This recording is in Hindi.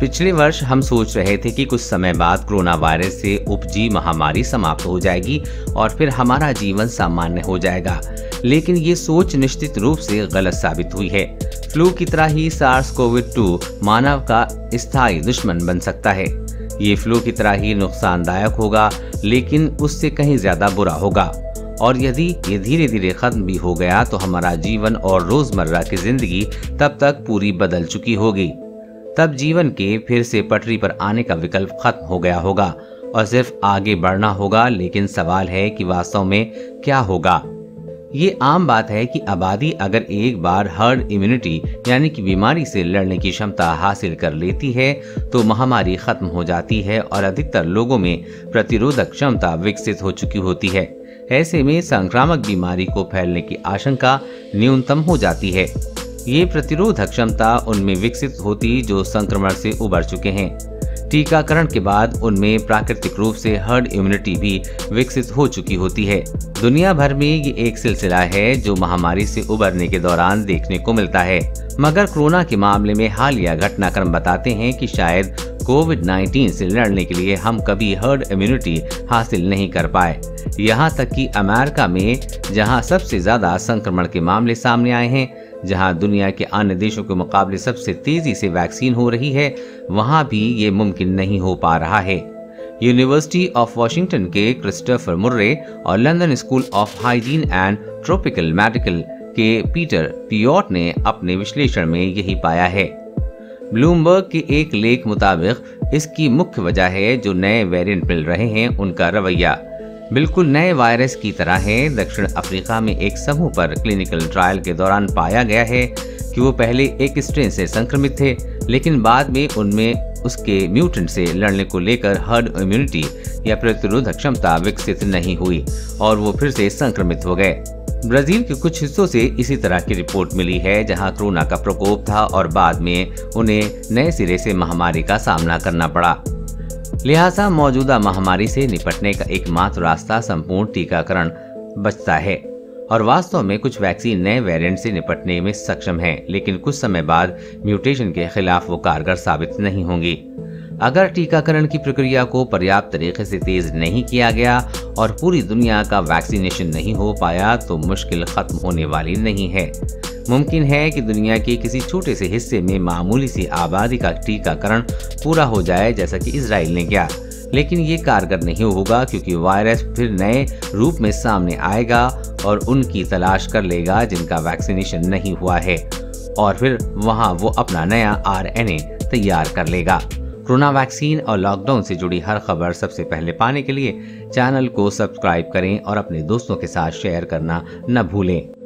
पिछले वर्ष हम सोच रहे थे कि कुछ समय बाद कोरोना वायरस से उपजी महामारी समाप्त हो जाएगी और फिर हमारा जीवन सामान्य हो जाएगा। लेकिन ये सोच निश्चित रूप से गलत साबित हुई है। फ्लू की तरह ही सार्स कोविड टू मानव का स्थायी दुश्मन बन सकता है। ये फ्लू की तरह ही नुकसानदायक होगा, लेकिन उससे कहीं ज़्यादा बुरा होगा। और यदि ये धीरे धीरे खत्म भी हो गया तो हमारा जीवन और रोज़मर्रा की ज़िंदगी तब तक पूरी बदल चुकी होगी। तब जीवन के फिर से पटरी पर आने का विकल्प खत्म हो गया होगा और सिर्फ़ आगे बढ़ना होगा, लेकिन सवाल है कि वास्तव में क्या होगा। ये आम बात है कि आबादी अगर एक बार हर्ड इम्यूनिटी यानी कि बीमारी से लड़ने की क्षमता हासिल कर लेती है तो महामारी खत्म हो जाती है और अधिकतर लोगों में प्रतिरोधक क्षमता विकसित हो चुकी होती है। ऐसे में संक्रामक बीमारी को फैलने की आशंका न्यूनतम हो जाती है। ये प्रतिरोधक क्षमता उनमें विकसित होती जो संक्रमण से उबर चुके हैं। टीकाकरण के बाद उनमें प्राकृतिक रूप से हर्ड इम्यूनिटी भी विकसित हो चुकी होती है। दुनिया भर में ये एक सिलसिला है जो महामारी से उबरने के दौरान देखने को मिलता है। मगर कोरोना के मामले में हालिया घटनाक्रम बताते हैं कि शायद कोविड 19 से लड़ने के लिए हम कभी हर्ड इम्यूनिटी हासिल नहीं कर पाए। यहाँ तक कि अमेरिका में, जहाँ सबसे ज़्यादा संक्रमण के मामले सामने आए हैं जहाँ दुनिया के अन्य देशों के मुकाबले सबसे तेज़ी से वैक्सीन हो रही है, वहाँ भी ये मुमकिन नहीं हो पा रहा है। यूनिवर्सिटी ऑफ़ वॉशिंगटन के क्रिस्टोफर मुर्रे और London school of hygiene and tropical medical के पीटर पियोट ने अपने विश्लेषण में यही पाया है। ब्लूमबर्ग के एक लेख मुताबिक इसकी मुख्य वजह है जो नए वेरिएंट मिल रहे हैं, उनका रवैया। बिल्कुल नए वायरस की तरह है। दक्षिण अफ्रीका में एक समूह पर क्लिनिकल ट्रायल के दौरान पाया गया है कि वो पहले एक स्ट्रेन से संक्रमित थे, लेकिन बाद में उनमें उसके म्यूटेंट से लड़ने को लेकर हर्ड इम्यूनिटी या प्रतिरोधक क्षमता विकसित नहीं हुई और वो फिर से संक्रमित हो गए। ब्राज़ील के कुछ हिस्सों से इसी तरह की रिपोर्ट मिली है, जहाँ कोरोना का प्रकोप था और बाद में उन्हें नए सिरे से महामारी का सामना करना पड़ा। लिहाजा मौजूदा महामारी से निपटने का एकमात्र रास्ता संपूर्ण टीकाकरण बचता है। और वास्तव में कुछ वैक्सीन नए वेरिएंट से निपटने में सक्षम है, लेकिन कुछ समय बाद म्यूटेशन के खिलाफ वो कारगर साबित नहीं होंगी। अगर टीकाकरण की प्रक्रिया को पर्याप्त तरीके से तेज नहीं किया गया और पूरी दुनिया का वैक्सीनेशन नहीं हो पाया तो मुश्किल खत्म होने वाली नहीं है। मुमकिन है कि दुनिया के किसी छोटे से हिस्से में मामूली सी आबादी का टीकाकरण पूरा हो जाए जैसा कि इसराइल ने किया। लेकिन ये कारगर नहीं होगा क्योंकि वायरस फिर नए रूप में सामने आएगा और उनकी तलाश कर लेगा जिनका वैक्सीनेशन नहीं हुआ है। और फिर वहाँ वो अपना नया आरएनए तैयार कर लेगा। कोरोना वैक्सीन और लॉकडाउन से जुड़ी हर खबर सबसे पहले पाने के लिए चैनल को सब्सक्राइब करें और अपने दोस्तों के साथ शेयर करना न भूलें।